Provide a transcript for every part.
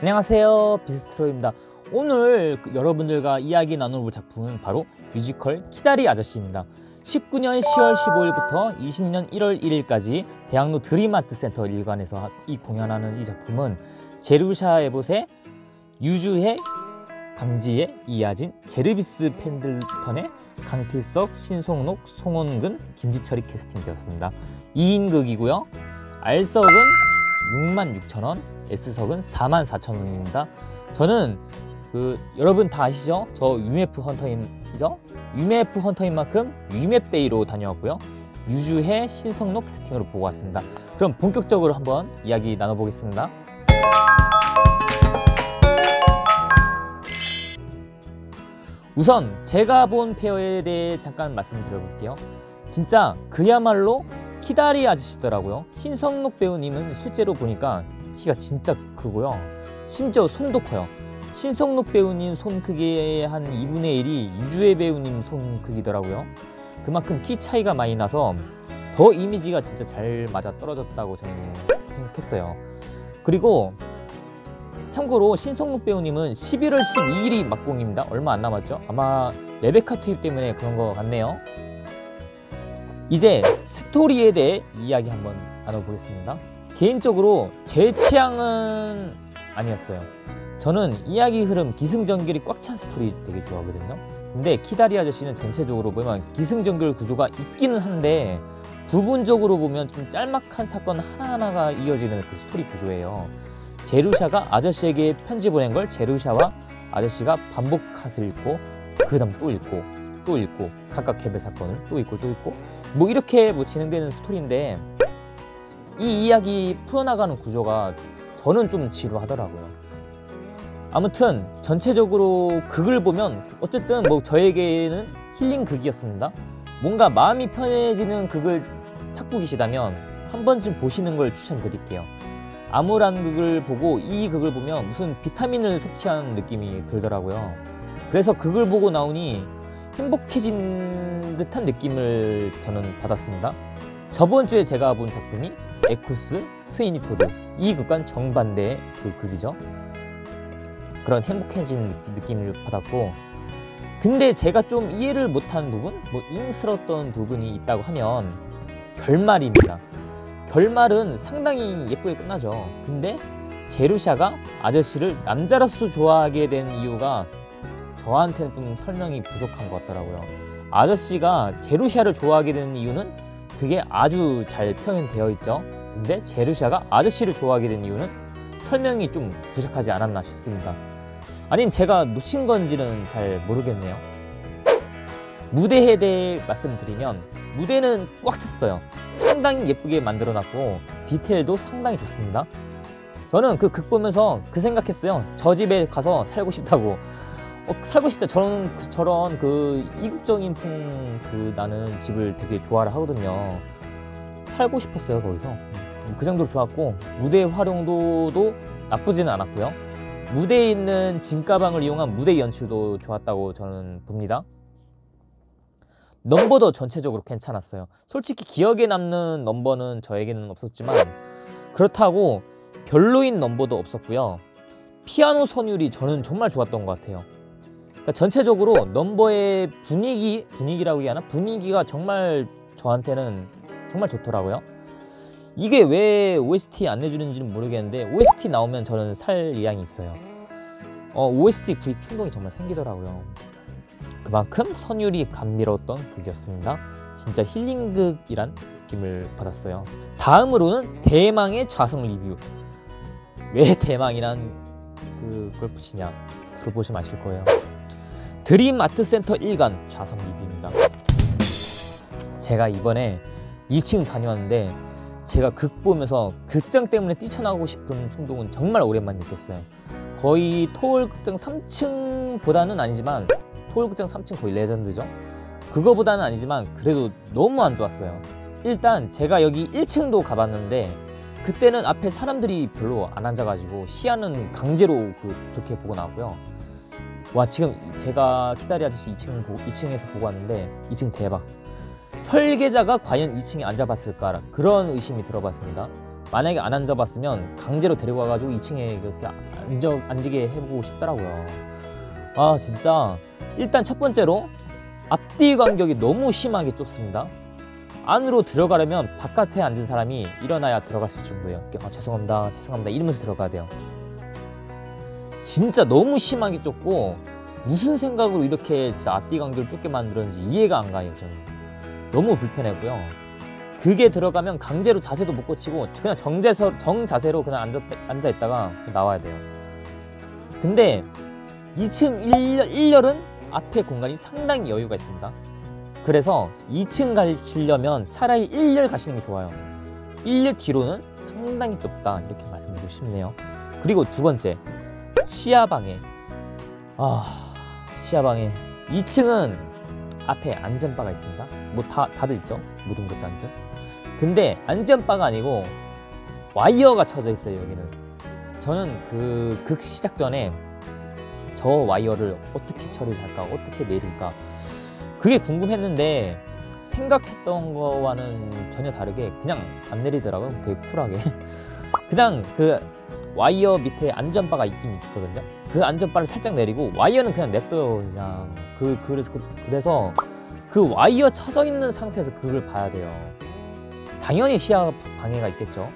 안녕하세요 비스트로입니다. 오늘 그 여러분들과 이야기 나눠볼 작품은 바로 뮤지컬 키다리 아저씨입니다. 19년 10월 15일부터 20년 1월 1일까지 대학로 드림아트 센터 일관에서 이 공연하는 이 작품은 제루샤 에봇의 유주혜, 강지혜, 이하진, 제르비스 펜들턴의 강필석, 신성록, 송원근, 김지철이 캐스팅되었습니다. 2인극이고요. R석은 66,000원, S석은 44,000원입니다. 저는 그 여러분 다 아시죠? 저 UMF 헌터인이죠? UMF 헌터인 만큼 UMF데이로 다녀왔고요. 유주해 신성록 캐스팅으로 보고 왔습니다. 그럼 본격적으로 한번 이야기 나눠보겠습니다. 우선 제가 본 페어에 대해 잠깐 말씀드려볼게요. 진짜 그야말로 키다리 아저씨더라고요. 신성록 배우님은 실제로 보니까 키가 진짜 크고요. 심지어 손도 커요. 신성록 배우님 손 크기의 한 2분의 1이 유주혜 배우님 손 크기더라고요. 그만큼 키 차이가 많이 나서 더 이미지가 진짜 잘 맞아 떨어졌다고 저는 생각했어요. 그리고 참고로 신성록 배우님은 11월 12일이 막공입니다. 얼마 안 남았죠? 아마 레베카 투입 때문에 그런 것 같네요. 이제 스토리에 대해 이야기 한번 나눠보겠습니다. 개인적으로 제 취향은 아니었어요. 저는 이야기 흐름 기승전결이 꽉 찬 스토리 되게 좋아하거든요. 근데 키다리 아저씨는 전체적으로 보면 기승전결 구조가 있기는 한데 부분적으로 보면 좀 짤막한 사건 하나하나가 이어지는 그 스토리 구조예요. 제루샤가 아저씨에게 편지 보낸 걸 제루샤와 아저씨가 반복해서 읽고 그 다음 또 읽고 또 읽고 각각 개별 사건을 또 읽고 또 읽고 뭐 이렇게 뭐 진행되는 스토리인데 이 이야기 풀어나가는 구조가 저는 좀 지루하더라고요. 아무튼 전체적으로 극을 보면 어쨌든 뭐 저에게는 힐링 극이었습니다. 뭔가 마음이 편해지는 극을 찾고 계시다면 한 번쯤 보시는 걸 추천드릴게요. 암울한 극을 보고 이 극을 보면 무슨 비타민을 섭취한 느낌이 들더라고요. 그래서 극을 보고 나오니 행복해진 듯한 느낌을 저는 받았습니다. 저번 주에 제가 본 작품이 에쿠스, 스위니토드 이 극과는 정반대의 그 극이죠. 그런 행복해진 느낌을 받았고 근데 제가 좀 이해를 못한 부분, 뭐 잉스러웠던 부분이 있다고 하면 결말입니다. 결말은 상당히 예쁘게 끝나죠. 근데 제루샤가 아저씨를 남자로서 좋아하게 된 이유가 저한테는 좀 설명이 부족한 것 같더라고요. 아저씨가 제루샤를 좋아하게 되는 이유는 그게 아주 잘 표현되어 있죠. 근데 제루샤가 아저씨를 좋아하게 된 이유는 설명이 좀 부족하지 않았나 싶습니다. 아니면 제가 놓친 건지는 잘 모르겠네요. 무대에 대해 말씀드리면 무대는 꽉 찼어요. 상당히 예쁘게 만들어놨고 디테일도 상당히 좋습니다. 저는 그 극 보면서 그 생각했어요. 저 집에 가서 살고 싶다고. 어, 살고 싶다. 저는 그- 저런 그 이국적인 풍 그 나는 집을 되게 좋아를 하거든요. 살고 싶었어요 거기서. 음, 그 정도로 좋았고 무대 활용도도 나쁘지는 않았고요. 무대에 있는 짐 가방을 이용한 무대 연출도 좋았다고 저는 봅니다. 넘버도 전체적으로 괜찮았어요. 솔직히 기억에 남는 넘버는 저에게는 없었지만 그렇다고 별로인 넘버도 없었고요. 피아노 선율이 저는 정말 좋았던 것 같아요. 그러니까 전체적으로 넘버의 분위기 분위기라고 해야 하나 분위기가 정말 저한테는 정말 좋더라고요. 이게 왜 OST 안 내주는지는 모르겠는데 OST 나오면 저는 살 의향이 있어요. 어, OST 구입 충동이 정말 생기더라고요. 그만큼 선율이 감미로웠던 극이었습니다. 진짜 힐링극이란 느낌을 받았어요. 다음으로는 대망의 좌석 리뷰. 왜 대망이란 그걸 붙이냐? 그거 보시면 아실 거예요. 드림 아트센터 1관 좌석 리뷰입니다. 제가 이번에 2층 다녀왔는데 제가 극 보면서 극장 때문에 뛰쳐나오고 싶은 충동은 정말 오랜만에 느꼈어요. 거의 토월 극장 3층보다는 아니지만 토월 극장 3층 거의 레전드죠. 그거보다는 아니지만 그래도 너무 안 좋았어요. 일단 제가 여기 1층도 가봤는데 그때는 앞에 사람들이 별로 안 앉아가지고 시야는 강제로 그 좋게 보고 나왔고요. 와 지금 제가 키다리 아저씨 2층 보, 2층에서 보고 왔는데 2층 대박. 설계자가 과연 2층에 앉아봤을까 그런 의심이 들어봤습니다. 만약에 안 앉아봤으면 강제로 데리고 와가지고 2층에 그렇게 앉아, 앉게 해보고 싶더라고요. 아 진짜 일단 첫 번째로 앞뒤 간격이 너무 심하게 좁습니다. 안으로 들어가려면 바깥에 앉은 사람이 일어나야 들어갈 수 정도예요. 아, 죄송합니다, 죄송합니다 이러면서 들어가야 돼요. 진짜 너무 심하게 좁고 무슨 생각으로 이렇게 앞뒤 간격을 좁게 만들었는지 이해가 안 가요. 저는 너무 불편했고요. 그게 들어가면 강제로 자세도 못 고치고 그냥 정자세, 정자세로 그냥 앉아, 앉아 있다가 나와야 돼요. 근데 2층 1열, 1열은 앞에 공간이 상당히 여유가 있습니다. 그래서 2층 가시려면 차라리 1열 가시는 게 좋아요. 1열 뒤로는 상당히 좁다 이렇게 말씀드리고 싶네요. 그리고 두 번째 시야방해. 아 시야방해. 2층은 앞에 안전바가 있습니다. 뭐 다 다들 있죠. 모든 것자한테. 근데 안전바가 아니고 와이어가 쳐져 있어요 여기는. 저는 그 극 시작 전에 저 와이어를 어떻게 처리를 할까 어떻게 내릴까 그게 궁금했는데 생각했던 거와는 전혀 다르게 그냥 안 내리더라고요 되게 쿨하게 그냥 그 와이어 밑에 안전바가 있긴 있거든요 그 안전바를 살짝 내리고 와이어는 그냥 냅둬요 그냥 그 그래서 그, 그래서 그 와이어 쳐져 있는 상태에서 그걸 봐야 돼요 당연히 시야 방해가 있겠죠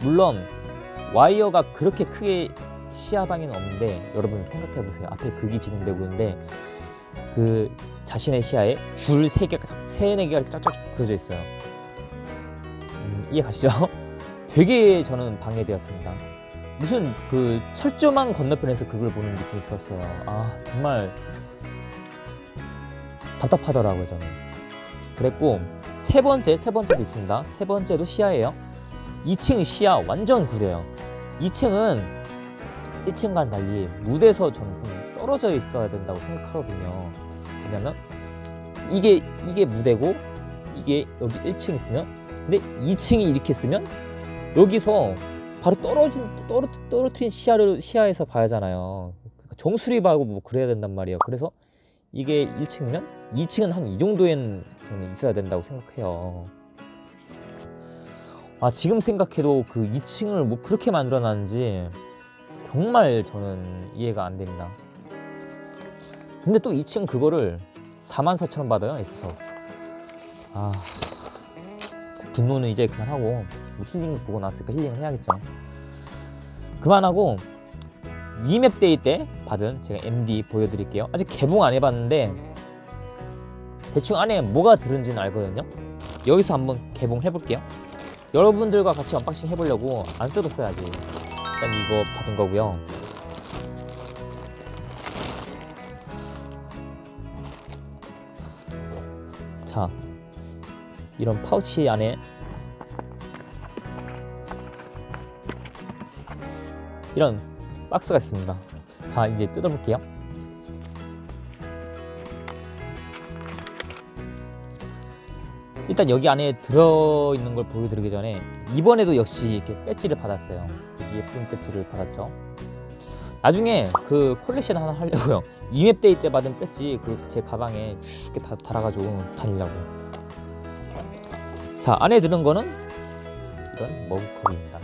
물론 와이어가 그렇게 크게 시야 방해는 없는데 여러분 생각해 보세요. 앞에 극이 진행되고 있는데 그 자신의 시야에 줄 세 개가 세네 개가 쫙쫙 그려져 있어요. 음, 이해 가시죠? 되게 저는 방해되었습니다. 무슨 그 철조망 건너편에서 그걸 보는 느낌이 들었어요. 아 정말 답답하더라고요 저는. 그랬고 세 번째 세 번째도 있습니다. 세 번째도 시야예요. 2층 시야 완전 구려요. 2층은 1층과는 달리 무대에서 저는 좀 떨어져 있어야 된다고 생각하거든요. 왜냐면 이게 이게 무대고 이게 여기 1층 있으면 근데 2층이 이렇게 있으면 여기서 바로 떨어진 떨어 떨어뜨린 시야를 시야에서 봐야 하잖아요. 그러니까 정수리하고 뭐 그래야 된단 말이에요. 그래서 이게 1층이면 2층은 한 이 정도엔 저는 있어야 된다고 생각해요. 아 지금 생각해도 그 2층을 뭐 그렇게 만들어놨는지 정말 저는 이해가 안 됩니다. 근데 또 2층 그거를 4만 4천 원 받아요 있어서 아 분노는 이제 그만하고 뭐 힐링 보고 나왔으니까 힐링을 해야겠죠. 그만하고 위메프 데이 때 받은 제가 MD 보여드릴게요. 아직 개봉 안 해봤는데 대충 안에 뭐가 들은지는 알거든요. 여기서 한번 개봉 해볼게요. 여러분들과 같이 unboxing 해보려고 안 뜯었어야지. 일단 이거 받은 거고요. 자, 이런 파우치 안에 이런 박스가 있습니다. 자, 이제 뜯어볼게요. 일단 여기 안에 들어있는 걸 보여드리기 전에 이번에도 역시 이렇게 배지를 받았어요. 예쁜 배지를 받았죠? 나중에 그 콜렉션 하나 하려고요. 이맵데이 때 받은 배지 그 제 가방에 쭉 이렇게 다 달아가지고 다니려고 자 안에 들은 거는 이런 머그컵입니다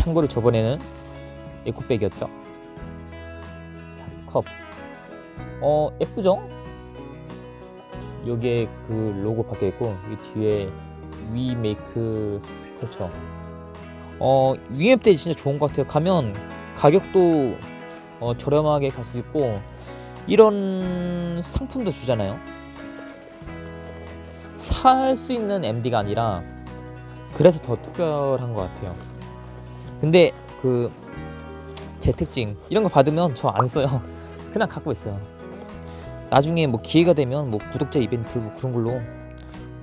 참고로 저번에는 에코백이었죠 자, 컵 어, 예쁘죠? 여기에 그 로고 박혀 있고 이 뒤에 위 메이크 그렇죠. 어때 진짜 좋은 것 같아요. 가면 가격도 어, 저렴하게 갈 수 있고 이런 상품도 주잖아요. 살 수 있는 MD가 아니라 그래서 더 특별한 것 같아요. 근데 그 재택증 이런 거 받으면 저 안 써요. 그냥 갖고 있어요. 나중에 뭐 기회가 되면 뭐 구독자 이벤트 뭐 그런 걸로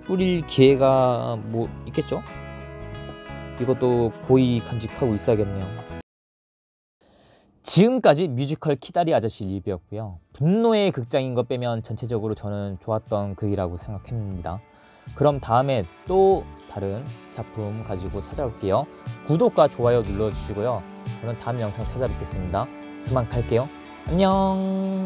뿌릴 기회가 뭐 있겠죠? 이것도 고이 간직하고 있어야겠네요. 지금까지 뮤지컬 키다리 아저씨 리뷰였고요. 분노의 극장인 것 빼면 전체적으로 저는 좋았던 극이라고 생각합니다. 그럼 다음에 또 다른 작품 가지고 찾아올게요. 구독과 좋아요 눌러주시고요. 저는 다음 영상 찾아뵙겠습니다. 그만 갈게요. 안녕